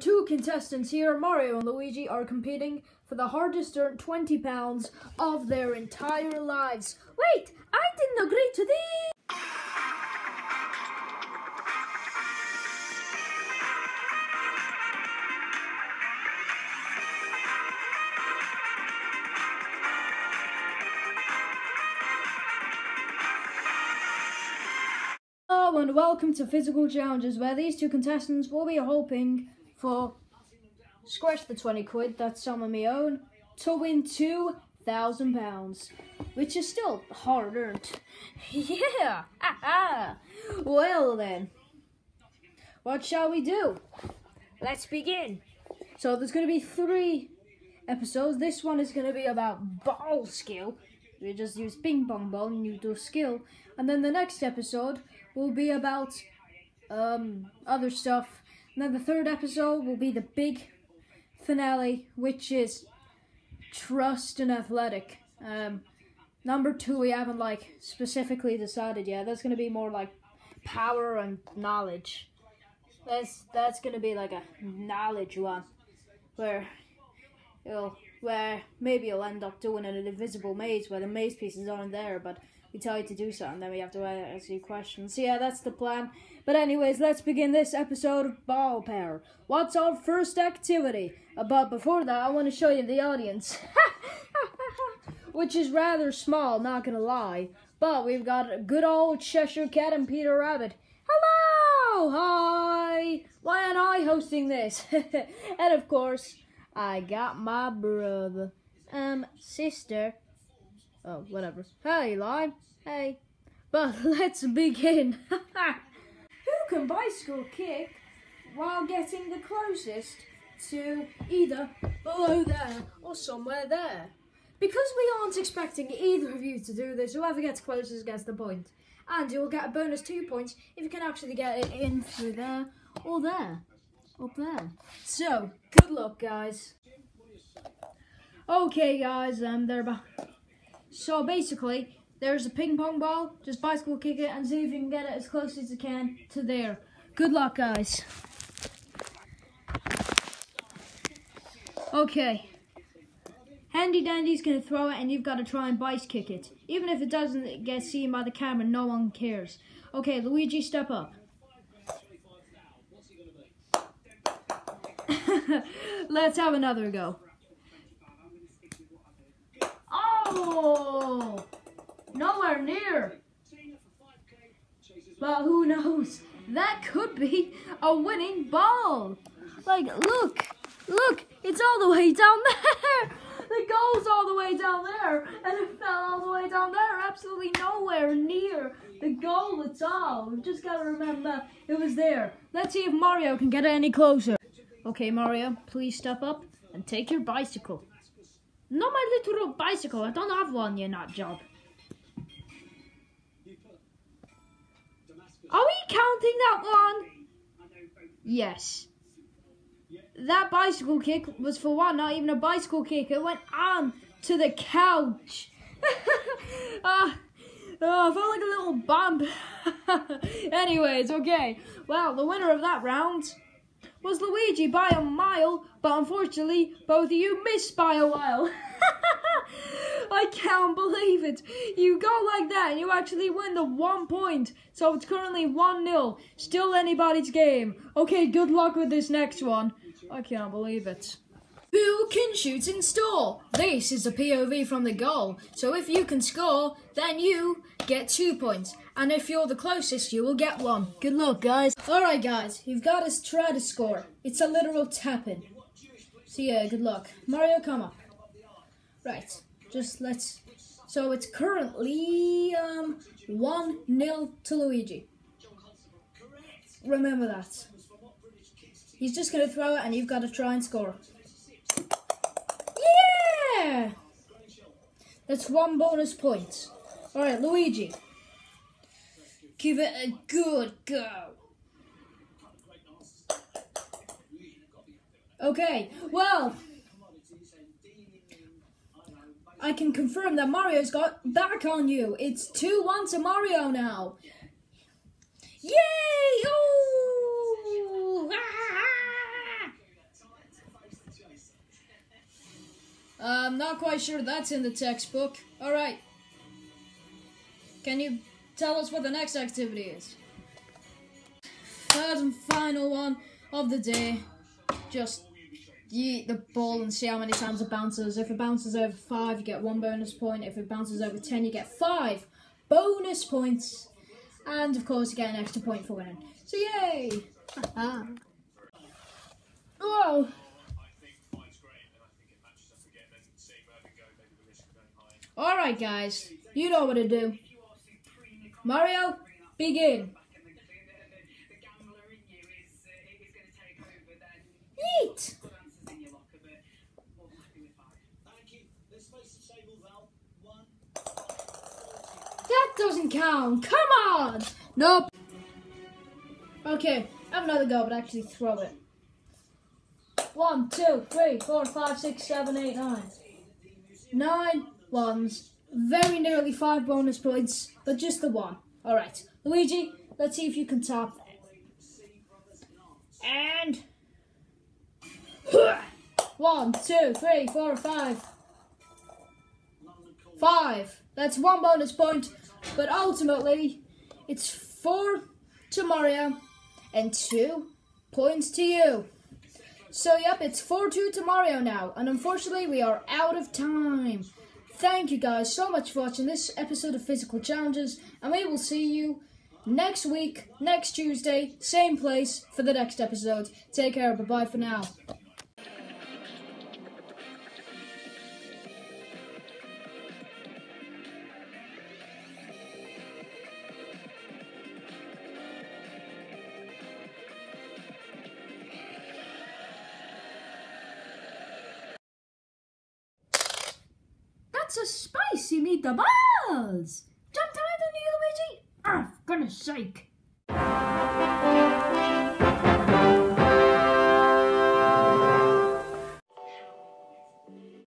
Two contestants here, Mario and Luigi, are competing for the hardest earned £20 of their entire lives. Wait, I didn't agree to this! And welcome to Physical Challenges, where these two contestants will be hoping for scratch the 20 quid that's some of my own to win £2,000, which is still hard earned. yeah! Ah, well then, what shall we do? Let's begin. So there's going to be three episodes. This one is going to be about ball skill. We just use ping pong ball and you do skill. And then the next episode will be about um, other stuff. And then the third episode will be the big finale, which is trust and athletic. Um, number two, we haven't like specifically decided yet. That's gonna be more like power and knowledge. That's that's gonna be like a knowledge one, where you'll where maybe you'll end up doing an invisible maze where the maze pieces aren't there, but we tell you to do something, then we have to ask you questions. So yeah, that's the plan. But anyways, let's begin this episode of Ball Power. What's our first activity? Uh, but before that, I want to show you the audience. Which is rather small, not gonna lie. But we've got a good old Cheshire Cat and Peter Rabbit. Hello! Hi! Why am I hosting this? and of course, I got my brother. Um, sister. Oh, whatever. Hey, Lime. Hey. But let's begin. Who can bicycle kick while getting the closest to either below there or somewhere there? Because we aren't expecting either of you to do this, whoever gets closest gets the point. And you'll get a bonus two points if you can actually get it in through there or there. Up there. So, good luck, guys. Okay, guys, um, they're back. So basically, there's a ping pong ball. Just bicycle kick it and see if you can get it as close as you can to there. Good luck, guys. Okay. Handy Dandy's going to throw it and you've got to try and bice kick it. Even if it doesn't get seen by the camera, no one cares. Okay, Luigi, step up. Let's have another go. Nowhere near. But who knows? That could be a winning ball. Like, look, look, it's all the way down there. The goal's all the way down there, and it fell all the way down there, absolutely nowhere near the goal at all. We've just got to remember it was there. Let's see if Mario can get it any closer. Okay, Mario, please step up and take your bicycle. Not my little bicycle. I don't have one, you nut job. Are we counting that one? Yes. That bicycle kick was for one, not even a bicycle kick. It went on to the couch. uh, oh, I felt like a little bump. Anyways, okay. Well, the winner of that round was Luigi by a mile, but unfortunately, both of you missed by a while. I can't believe it. You go like that and you actually win the one point. So it's currently 1-0. Still anybody's game. Okay, good luck with this next one. I can't believe it. Who can shoot in store? This is a POV from the goal. So if you can score, then you get two points. And if you're the closest, you will get one. Good luck, guys. Alright, guys. You've got to try to score. It's a literal tapping. So yeah, good luck. Mario, come up. Right. Just let's... So it's currently um, 1-0 to Luigi. Remember that. He's just going to throw it and you've got to try and score. Yeah! That's one bonus point. Alright, Luigi. Give it a good go. Okay, well, I can confirm that Mario's got back on you. It's 2-1 to Mario now. Yay! Oh! Ah! Quite sure that's in the textbook. Alright. Can you tell us what the next activity is? Third and final one of the day. Just yeet the ball and see how many times it bounces. If it bounces over five, you get one bonus point. If it bounces over ten, you get five bonus points. And of course, you get an extra point for winning. So yay! Whoa! Alright guys, you know what to do. Mario, begin. Yeet! That doesn't count. Come on! Nope. Okay, I have another go, but actually throw it. One, two, three, four, five, six, seven, eight, nine. Nine ones. Very nearly five bonus points, but just the one. Alright, Luigi, let's see if you can top that. And... One, two, three, four, five. Five. That's one bonus point, but ultimately, it's four to Mario and two points to you. So, yep, it's 4-2 to Mario now, and unfortunately, we are out of time. Thank you guys so much for watching this episode of Physical Challenges, and we will see you next week, next Tuesday, same place for the next episode. Take care, bye-bye for now. That's a spicy meatballs! Jump than you, Luigi! Ah, for goodness sake!